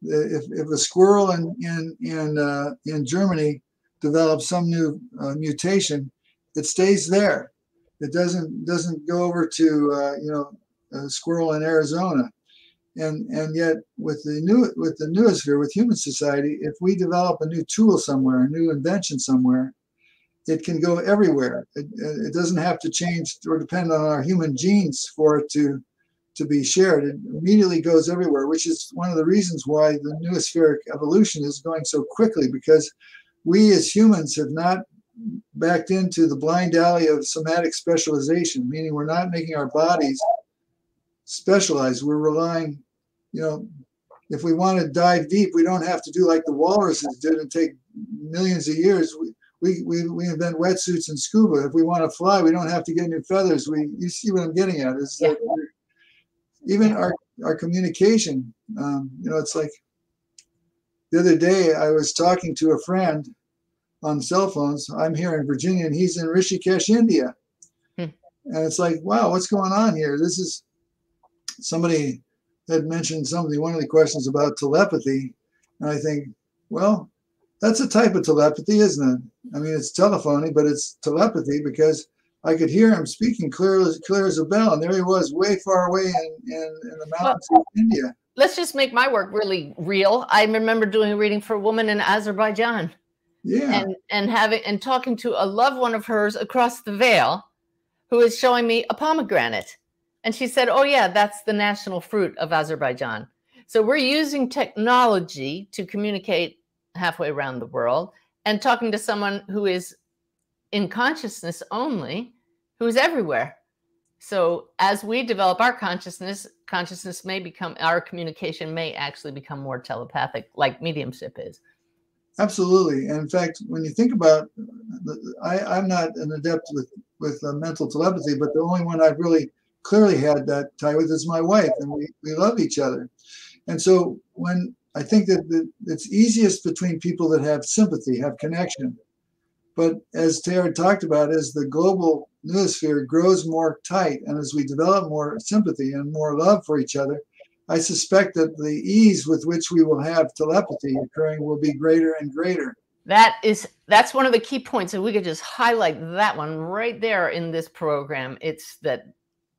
if, if a squirrel in in in uh, in Germany develops some new uh, mutation, it stays there. It doesn't doesn't go over to uh, you know a squirrel in Arizona, and and yet with the new with the noosphere with human society, if we develop a new tool somewhere, a new invention somewhere, it can go everywhere. It, it doesn't have to change or depend on our human genes for it to to be shared. It immediately goes everywhere, which is one of the reasons why the noospheric evolution is going so quickly because we as humans have not backed into the blind alley of somatic specialization, meaning we're not making our bodies specialized. We're relying, you know, if we want to dive deep, we don't have to do like the walruses did and take millions of years. We, we, we, we invent wetsuits and scuba. If we want to fly, we don't have to get new feathers. We, you see what I'm getting at? Is yeah. that even our our communication. Um, you know, it's like the other day I was talking to a friend on cell phones. I'm here in Virginia, and he's in Rishikesh, India. Hmm. And it's like, wow, what's going on here? This is somebody had mentioned somebody one of the questions about telepathy, and I think, well, that's a type of telepathy, isn't it? I mean, it's telephony, but it's telepathy because I could hear him speaking clear as clear as a bell, and there he was, way far away in, in, in the mountains well, of India. Let's just make my work really real. I remember doing a reading for a woman in Azerbaijan. Yeah. And and having and talking to a loved one of hers across the veil who is showing me a pomegranate. And she said, Oh, yeah, that's the national fruit of Azerbaijan. So we're using technology to communicate halfway around the world and talking to someone who is in consciousness only who's everywhere. So as we develop our consciousness, consciousness may become our communication may actually become more telepathic, like mediumship is. Absolutely, and in fact, when you think about, I, I'm not an adept with with uh, mental telepathy, but the only one I've really clearly had that tie with is my wife, and we we love each other. And so when I think that the, it's easiest between people that have sympathy, have connection, but as Teilhard talked about, as the global noosphere grows more tight and as we develop more sympathy and more love for each other, I suspect that the ease with which we will have telepathy occurring will be greater and greater. That is that's one of the key points. If we could just highlight that one right there in this program, it's that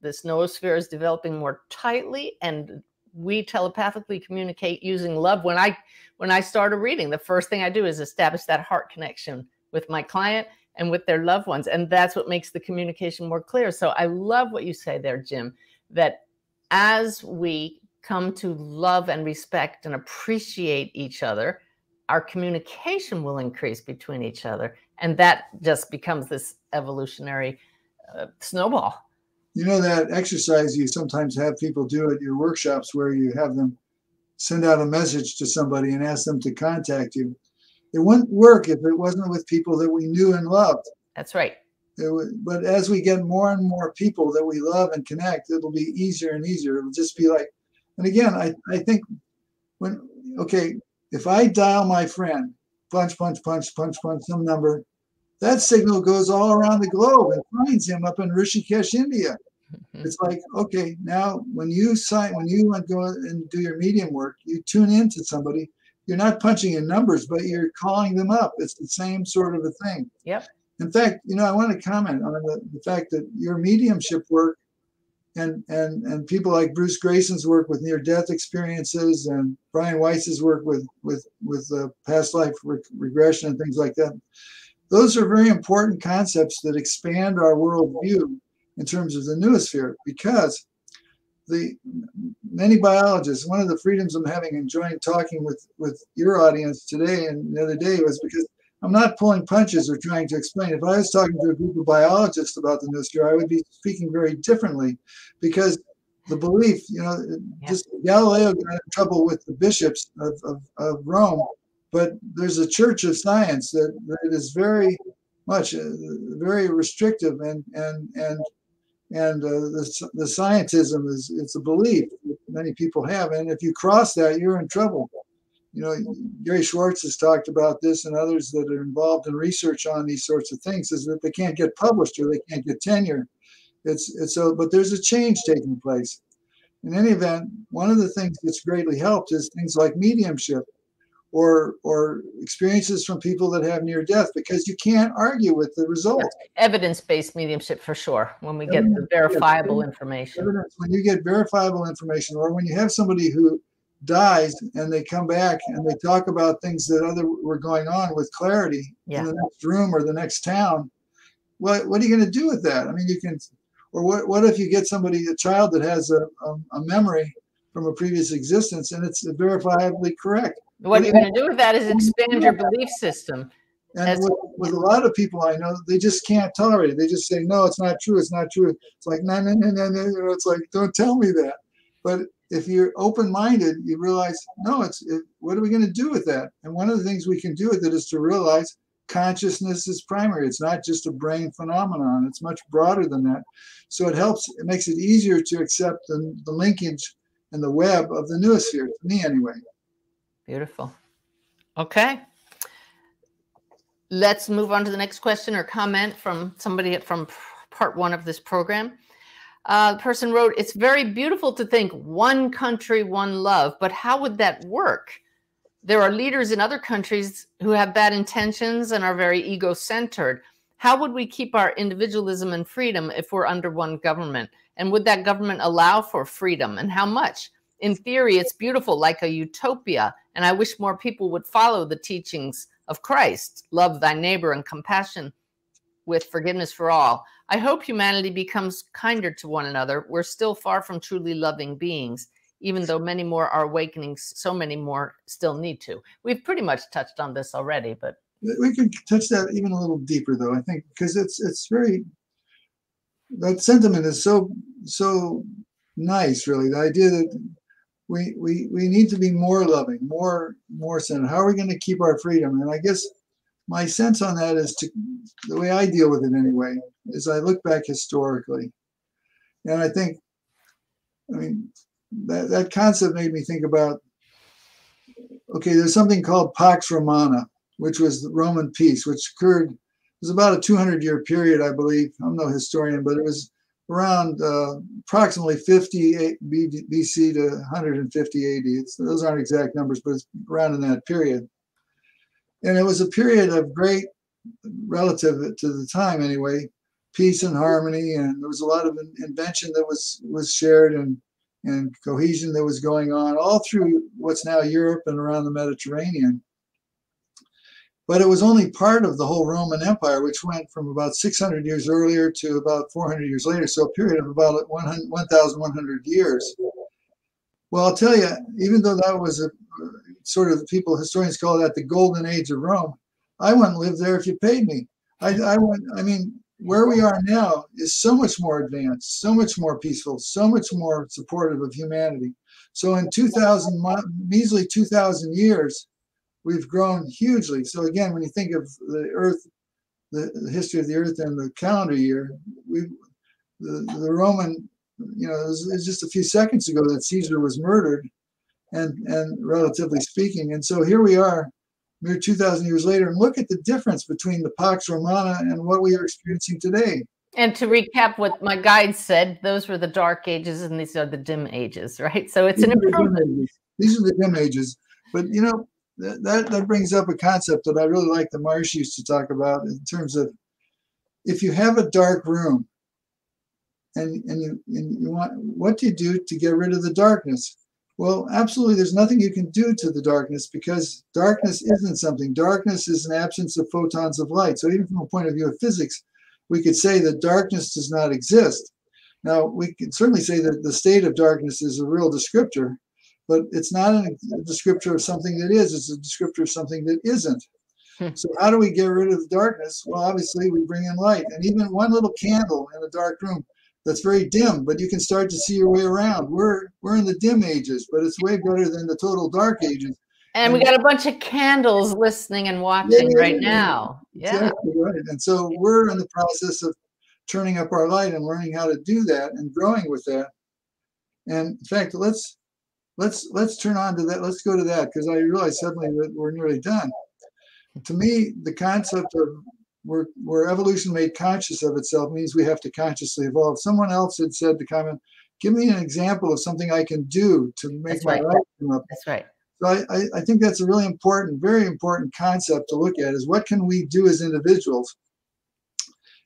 this noosphere is developing more tightly and we telepathically communicate using love. When I when I start a reading, the first thing I do is establish that heart connection with my client and with their loved ones. And that's what makes the communication more clear. So I love what you say there, Jim, that as we come to love and respect and appreciate each other, our communication will increase between each other. And that just becomes this evolutionary uh, snowball. You know, that exercise you sometimes have people do at your workshops where you have them send out a message to somebody and ask them to contact you it wouldn't work if it wasn't with people that we knew and loved. That's right. but as we get more and more people that we love and connect, it'll be easier and easier. It'll just be like, and again, I, I think when, okay, if I dial my friend, punch, punch, punch, punch, punch, some number, that signal goes all around the globe and finds him up in Rishikesh, India. Mm-hmm. It's like, okay, now when you sign, when you go and do your medium work, you tune into somebody. You're not punching in numbers, but you're calling them up. It's the same sort of a thing. Yep. In fact, you know, I want to comment on the, the fact that your mediumship work and and and people like Bruce Greyson's work with near-death experiences and Brian Weiss's work with with with uh, past life re- regression and things like that. Those are very important concepts that expand our worldview in terms of the noosphere because the many biologists one of the freedoms i'm having enjoying talking with with your audience today and the other day was because i'm not pulling punches or trying to explain if i was talking to a group of biologists about the noosphere i would be speaking very differently because the belief you know Yeah. just galileo got in trouble with the bishops of, of, of rome but there's a church of science that, that is very much uh, very restrictive and and and and uh, the, the scientism is it's a belief many people have. And if you cross that you're in trouble. You know gary schwartz has talked about this and others that are involved in research on these sorts of things is that they can't get published or they can't get tenure. It's it's so but there's a change taking place. In any event one of the things that's greatly helped is things like mediumship or or experiences from people that have near death because you can't argue with the results Evidence-based mediumship for sure. When we get the Evidence- yeah, verifiable evidence- information. evidence when you get verifiable information or when you have somebody who dies and they come back and they talk about things that other were going on with clarity Yeah. in the next room or the next town what what are you going to do with that i mean you can or what what if you get somebody a child that has a, a, a memory from a previous existence and it's verifiably correct What you're going to do with that is expand your belief system. And with, with a lot of people I know, they just can't tolerate it. They just say, no, it's not true. It's not true. It's like, no, no, no, no, no. You know, it's like, don't tell me that. But if you're open minded, you realize, no, it's, it, what are we going to do with that? And one of the things we can do with it is to realize consciousness is primary. It's not just a brain phenomenon, it's much broader than that. So it helps, it makes it easier to accept the, the linkage and the web of the noosphere, to me anyway. Beautiful. Okay. Let's move on to the next question or comment from somebody from part one of this program. Uh, the person wrote, It's very beautiful to think one country, one love, but how would that work? There are leaders in other countries who have bad intentions and are very ego centered. How would we keep our individualism and freedom if we're under one government? And would that government allow for freedom and how much? In theory, it's beautiful, like a utopia. And I wish more people would follow the teachings of Christ love thy neighbor and compassion with forgiveness for all. I hope humanity becomes kinder to one another. We're still far from truly loving beings, even though many more are awakening, so many more still need to. We've pretty much touched on this already, but we can touch that even a little deeper though i think because it's it's very that sentiment is so so nice really the idea that we we we need to be more loving more more centered. How are we going to keep our freedom? And i guess my sense on that is to the way i deal with it anyway is i look back historically. And i think i mean that that concept made me think about okay there's something called pax romana which was the Roman peace, which occurred, it was about a 200 year period, I believe. I'm no historian, but it was around uh, approximately 50 BC to 150 AD. Those aren't exact numbers, but it's around in that period. And it was a period of great, relative to the time anyway, peace and harmony. And there was a lot of invention that was, was shared and, and cohesion that was going on all through what's now Europe and around the Mediterranean but it was only part of the whole Roman Empire, which went from about 600 years earlier to about 400 years later, so a period of about 1,100 years. Well, I'll tell you, even though that was a sort of people, historians call that the golden age of Rome, I wouldn't live there if you paid me. I, I went, I mean, where we are now is so much more advanced, so much more peaceful, so much more supportive of humanity. So in 2000, measly 2,000 years, we've grown hugely. So again, when you think of the Earth, the, the history of the Earth and the calendar year, we the, the Roman, you know, it was, it was, just a few seconds ago that Caesar was murdered, and and relatively speaking. And so here we are, mere 2,000 years later, and look at the difference between the Pax Romana and what we are experiencing today. And to recap what my guide said, those were the dark ages and these are the dim ages, right? So it's These an improvement. These are the dim ages. But you know, that, that, that brings up a concept that I really like the Maharishi used to talk about in terms of if you have a dark room and, and you and you want what do you do to get rid of the darkness? Well, absolutely there's nothing you can do to the darkness because darkness isn't something. Darkness is an absence of photons of light. So even from a point of view of physics, we could say that darkness does not exist. Now, we can certainly say that the state of darkness is a real descriptor, but it's not a descriptor of something that is, it's a descriptor of something that isn't. Hmm. So, how do we get rid of the darkness? Well, obviously, we bring in light. And even one little candle in a dark room that's very dim, but you can start to see your way around. We're, we're in the dim ages, but it's way better than the total dark ages. And we got a bunch of candles listening and watching yeah, right yeah. now. Yeah. Exactly right. And so we're in the process of turning up our light and learning how to do that and growing with that. And in fact, let's let's let's turn on to that. Let's go to that because I realize suddenly that we're nearly done. To me, the concept of where, where evolution made conscious of itself means we have to consciously evolve. Someone else had said the comment, give me an example of something I can do to make That's my right. life come up. That's right. So I, I, think that's a really important, very important concept to look at is what can we do as individuals?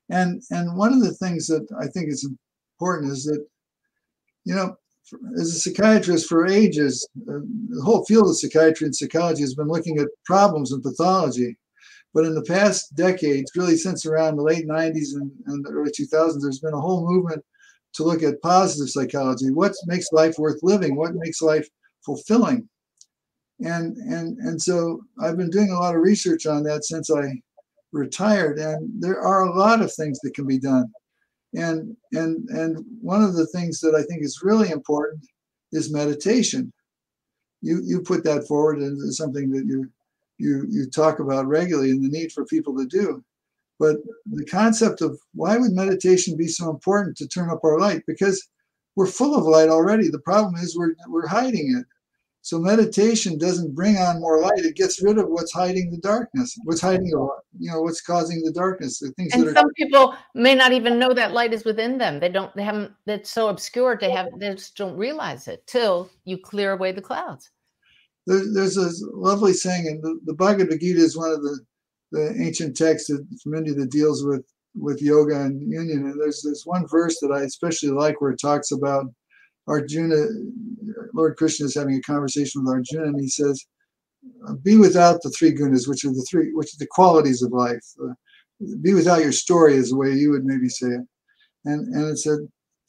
And and one of the things that I think is important is that, you know, as a psychiatrist for ages, uh, the whole field of psychiatry and psychology has been looking at problems and pathology. But in the past decades, really since around the late 90s and, and the early 2000s, there's been a whole movement to look at positive psychology. What makes life worth living? What makes life fulfilling? and and and so I've been doing a lot of research on that since I retired, and there are a lot of things that can be done, and and and one of the things that I think is really important is meditation. You you put that forward and it's something that you you you talk about regularly and the need for people to do. But the concept of why would meditation be so important to turn up our light? Because we're full of light already. The problem is we're we're hiding it. So meditation doesn't bring on more light; it gets rid of what's hiding the darkness, what's hiding, you know, what's causing the darkness, the things And that are. some people may not even know that light is within them. They don't, they haven't, it's so obscure, they have, they just don't realize it till you clear away the clouds. There's, there's a lovely saying, and the, the Bhagavad Gita is one of the, the ancient texts that, from India that deals with with yoga and union. And there's this one verse that I especially like where it talks about Arjuna, Lord Krishna is having a conversation with Arjuna, and he says, "Be without the three gunas, which are the three, which are the qualities of life. Uh, be without your story, is the way you would maybe say it." And and it said,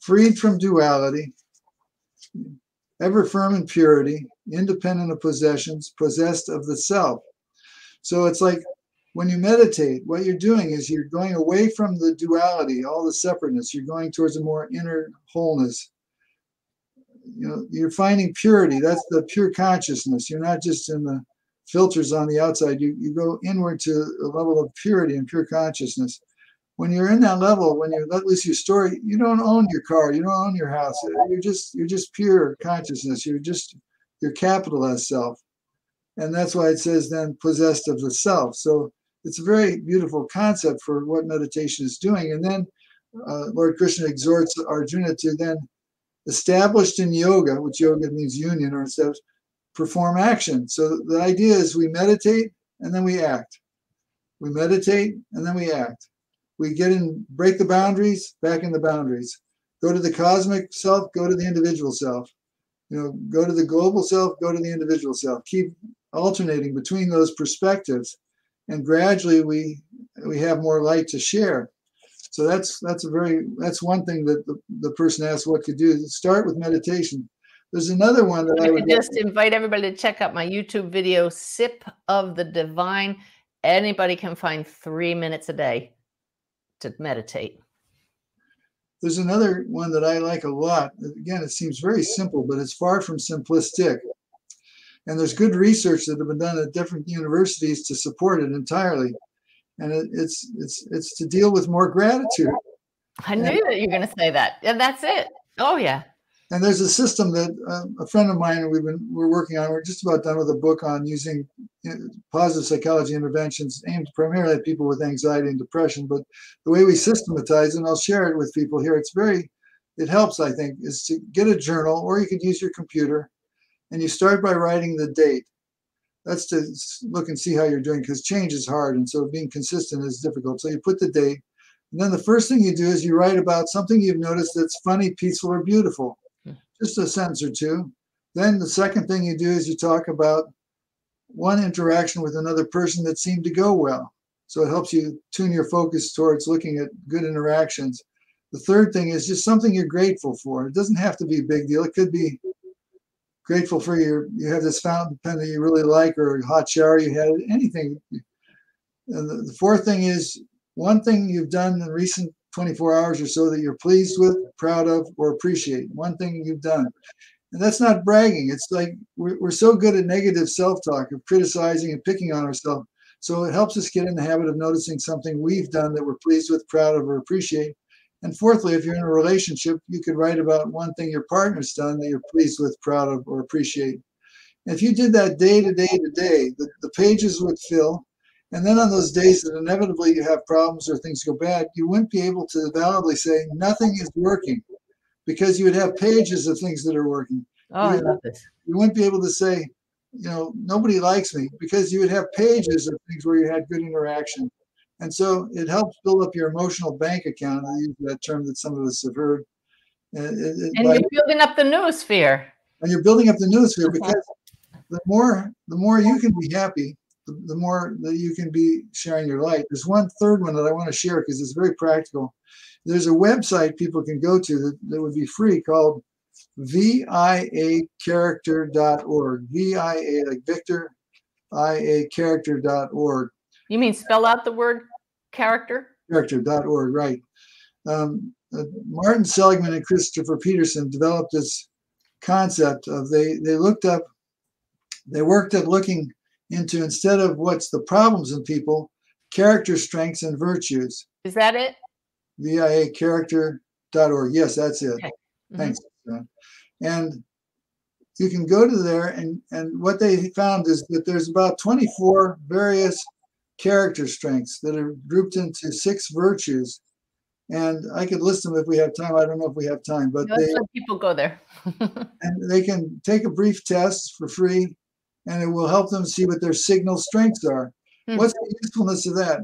"Freed from duality, ever firm in purity, independent of possessions, possessed of the self." So it's like when you meditate, what you're doing is you're going away from the duality, all the separateness. You're going towards a more inner wholeness you know you're finding purity. That's the pure consciousness. You're not just in the filters on the outside. You, you go inward to a level of purity and pure consciousness. When you're in that level when you let loose your story you don't own your car. You don't own your house. You're just you're just pure consciousness. You're just your capital as self. And that's why it says then possessed of the self. So it's a very beautiful concept for what meditation is doing. And then uh, lord krishna exhorts arjuna to then established in yoga, which yoga means union or established, perform action. So the idea is we meditate and then we act. We meditate and then we act. We get in, break the boundaries, back in the boundaries. Go to the cosmic self, go to the individual self. You know, go to the global self, go to the individual self. Keep alternating between those perspectives, and gradually we we have more light to share. So that's that's a very that's one thing that the, the person asked what to do. Start with meditation. There's another one that I I would just invite everybody to check out my YouTube video, Sip of the Divine. Anybody can find three minutes a day to meditate. there's another one that I like a lot. Again, it seems very simple, but it's far from simplistic. And there's good research that have been done at different universities to support it entirely. And it, it's it's it's to deal with more gratitude. I knew that you were going to say that. And that's it. Oh, yeah. and there's a system that uh, a friend of mine we've been we're working on. We're just about done with a book on using positive psychology interventions aimed primarily at people with anxiety and depression. But the way we systematize and I'll share it with people here. It's very it helps, I think, is to get a journal, or you could use your computer, and you start by writing the date. That's to look and see how you're doing because change is hard, and so being consistent is difficult. So you put the date, and then the first thing you do is you write about something you've noticed that's funny, peaceful, or beautiful hmm. just a sentence or two. Then the second thing you do is you talk about one interaction with another person that seemed to go well. So it helps you tune your focus towards looking at good interactions. The third thing is just something you're grateful for. It doesn't have to be a big deal. It could be grateful for your you have this fountain pen that you really like or a hot shower you had, anything. And the, the fourth thing is one thing you've done in recent 24 hours or so that you're pleased with, proud of, or appreciate. One thing you've done. And that's not bragging. It's like we're, we're so good at negative self talk, of criticizing and picking on ourselves. So it helps us get in the habit of noticing something we've done that we're pleased with, proud of, or appreciate. And fourthly, if you're in a relationship, you could write about one thing your partner's done that you're pleased with, proud of, or appreciate. And if you did that day to day to day, the, the pages would fill and then on those days that inevitably you have problems or things go bad, you wouldn't be able to validly say nothing is working because you would have pages of things that are working. Oh, you I love this. You wouldn't be able to say, you know, nobody likes me because you would have pages of things where you had good interaction. And so it helps build up your emotional bank account. I use that term that some of us have heard. And, it, and by, you're building up the noosphere. And you're building up the noosphere because the more the more you can be happy, the, the more that you can be sharing your light. There's one third one that I want to share because it's very practical. There's a website people can go to that, that would be free called viacharacter.org. VIA like Victor, IA character.org. You mean spell out the word character? Character.org, right. Um, uh, Martin Seligman and Christopher Peterson developed this concept of they they looked up they worked at looking into instead of what's the problems in people, character strengths and virtues. Is that it? VIA character.org. Yes, that's it. Okay. Mm-hmm. Thanks. And you can go to there and, and what they found is that there's about 24 various character strengths that are grouped into six virtues. And I could list them if we have time. I don't know if we have time, but no, they, people go there. and they can take a brief test for free and it will help them see what their signal strengths are. Mm-hmm. What's the usefulness of that?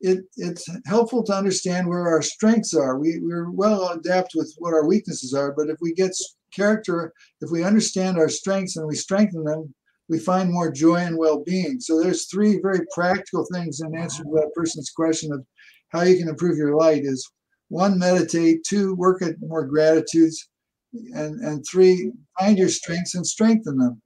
It, it's helpful to understand where our strengths are. We, we're well adapt with what our weaknesses are, but if we get character, if we understand our strengths and we strengthen them, we find more joy and well-being. So there's three very practical things in answer to that person's question of how you can improve your light is one, meditate, two, work at more gratitudes, and, and three, find your strengths and strengthen them.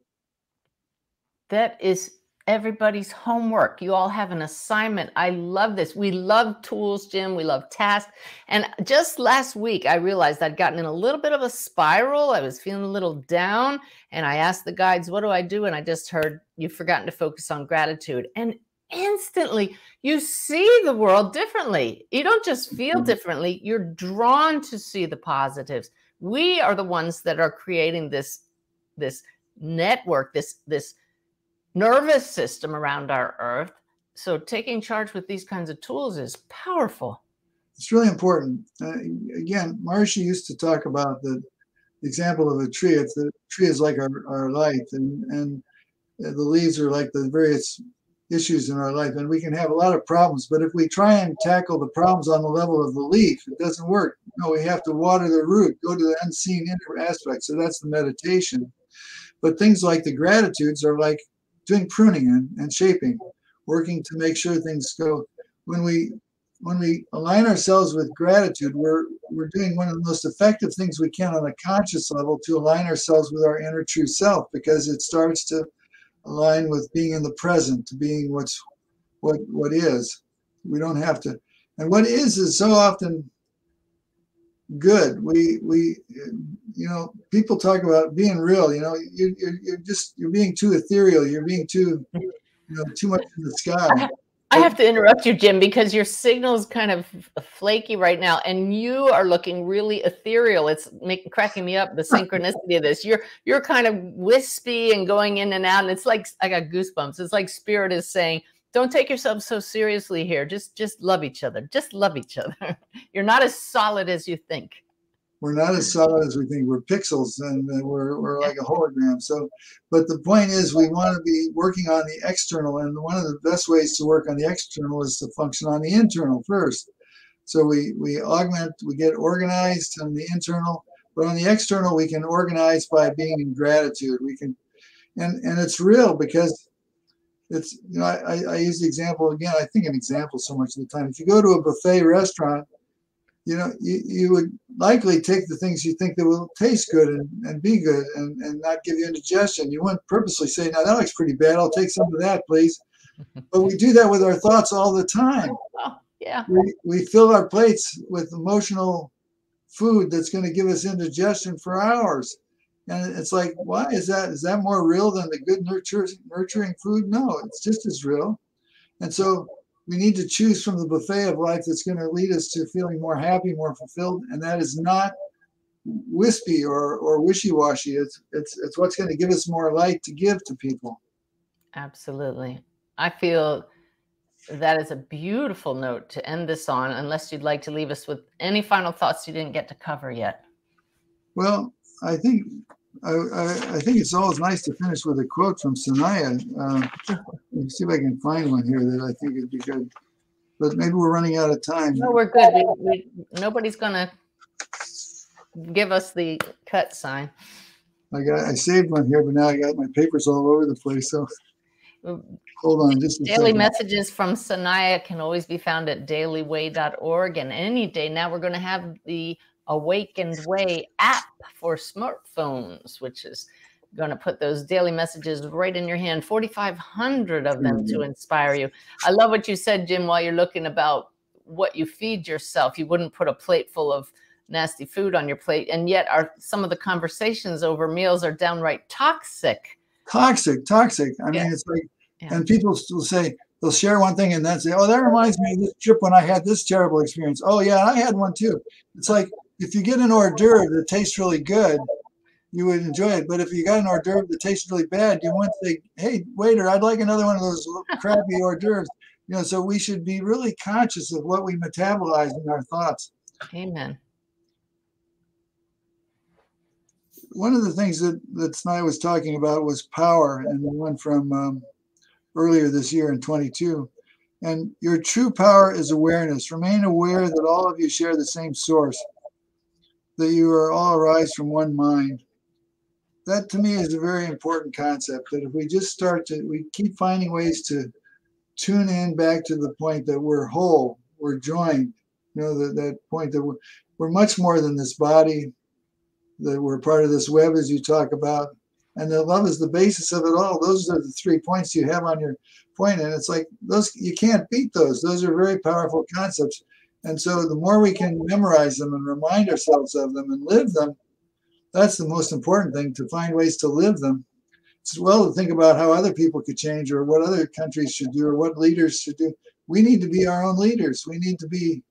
That is everybody's homework. You all have an assignment. I love this. We love tools, Jim. We love tasks. And just last week, I realized I'd gotten in a little bit of a spiral. I was feeling a little down. And I asked the guides, What do I do? And I just heard, You've forgotten to focus on gratitude. And instantly, you see the world differently. You don't just feel mm-hmm. differently, you're drawn to see the positives. We are the ones that are creating this, this network, this, this, nervous system around our earth. So taking charge with these kinds of tools is powerful. It's really important. Uh, again, Maharishi used to talk about the, example of a tree. If the tree is like our, our life and, and the leaves are like the various issues in our life and we can have a lot of problems but if we try and tackle the problems on the level of the leaf it doesn't work no we have to water the root go to the unseen inner aspect so that's the meditation but things like the gratitudes are like doing pruning and, and shaping, working to make sure things go. When we when we align ourselves with gratitude, we're we're doing one of the most effective things we can on a conscious level to align ourselves with our inner true self because it starts to align with being in the present, to being what's what what is. We don't have to. And what is is so often good. We we you know people talk about being real. You know you you're, you're just you're being too ethereal. You're being too you know too much in the sky. I I have to interrupt you, Jim, because your signal is kind of flaky right now, and you are looking really ethereal. It's making cracking me up the synchronicity of this. You're you're kind of wispy and going in and out, and it's like I got goosebumps. It's like spirit is saying, "Don't take yourself so seriously here. Just just love each other. Just love each other. You're not as solid as you think." we're not as solid as we think. We're pixels and we're, we're like a hologram. So, but the point is, we want to be working on the external, and one of the best ways to work on the external is to function on the internal first. So we we augment, we get organized on the internal, but on the external, we can organize by being in gratitude. We can, and and it's real because it's you know I, I use the example again. I think an example so much of the time. If you go to a buffet restaurant you know, you, you would likely take the things you think that will taste good and, and be good and, and not give you indigestion. You wouldn't purposely say, now that looks pretty bad. I'll take some of that, please. But we do that with our thoughts all the time. Oh, yeah. We, we fill our plates with emotional food that's going to give us indigestion for hours. And it's like, why is that? Is that more real than the good nurture, nurturing food? No, it's just as real. And so we need to choose from the buffet of life that's going to lead us to feeling more happy, more fulfilled, and that is not wispy or or wishy-washy. It's it's it's what's going to give us more light to give to people. Absolutely. I feel that is a beautiful note to end this on, unless you'd like to leave us with any final thoughts you didn't get to cover yet. Well, I think I, I, I, think it's always nice to finish with a quote from Sanaya. Uh, let me see if I can find one here that I think would be good. But maybe we're running out of time. No, we're good. We, we, nobody's going to give us the cut sign. I got I saved one here, but now I got my papers all over the place. So mm. hold on just daily messages from Sanaya can always be found at dailyway.org and any day now we're going to have the Awakened Way app for smartphones, which is going to put those daily messages right in your hand 4500 of them to mm-hmm. inspire you i love what you said jim while you're looking about what you feed yourself you wouldn't put a plate full of nasty food on your plate and yet are some of the conversations over meals are downright toxic toxic toxic i yeah. mean it's like yeah. and people will say they'll share one thing and then say oh that reminds me of this trip when i had this terrible experience oh yeah i had one too it's like if you get an hors d'oeuvre that tastes really good, you would enjoy it. But if you got an hors d'oeuvre that tastes really bad, you won't say, "Hey, waiter, I'd like another one of those crappy hors d'oeuvres." You know, so we should be really conscious of what we metabolize in our thoughts. Amen. One of the things that that Sanaya was talking about was power, and the one from um, earlier this year in 22. And your true power is awareness. Remain aware that all of you share the same source that you are all arise from one mind. That to me is a very important concept. That if we just start to, we keep finding ways to tune in back to the point that we're whole, we're joined. You know, that, that point that we're, we're much more than this body, that we're part of this web, as you talk about, and that love is the basis of it all. Those are the three points you have on your point, and it's like those you can't beat those. Those are very powerful concepts. And so the more we can memorize them and remind ourselves of them and live them, that's the most important thing to find ways to live them. It's well to think about how other people could change or what other countries should do or what leaders should do. We need to be our own leaders. We need to be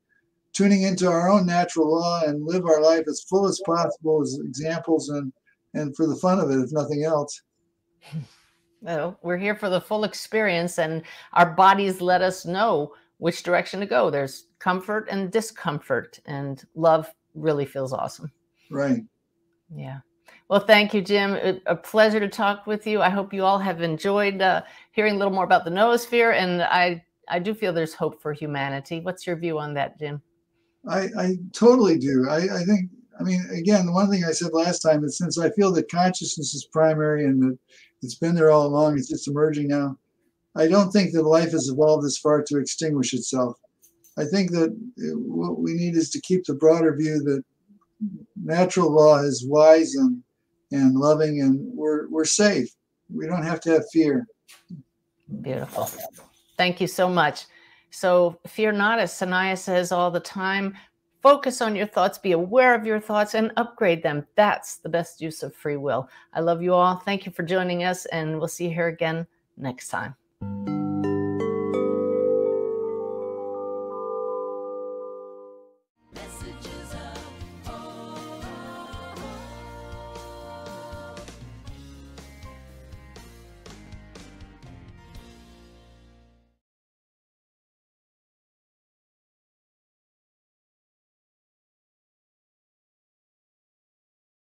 tuning into our own natural law and live our life as full as possible as examples and and for the fun of it, if nothing else. Well, we're here for the full experience, and our bodies let us know which direction to go. There's comfort and discomfort, and love really feels awesome. Right. Yeah. Well, thank you, Jim. A pleasure to talk with you. I hope you all have enjoyed uh, hearing a little more about the noosphere, and I I do feel there's hope for humanity. What's your view on that, Jim? I, I totally do. I, I think. I mean, again, the one thing I said last time is since I feel that consciousness is primary and that it's been there all along, it's just emerging now. I don't think that life has evolved this far to extinguish itself. I think that eh, what we need is to keep the broader view that natural law is wise and and loving, and we're we're safe. We don't have to have fear. Beautiful. Thank you so much. So fear not, as Sanaya says all the time. Focus on your thoughts, be aware of your thoughts, and upgrade them. That's the best use of free will. I love you all. Thank you for joining us, and we'll see you here again next time.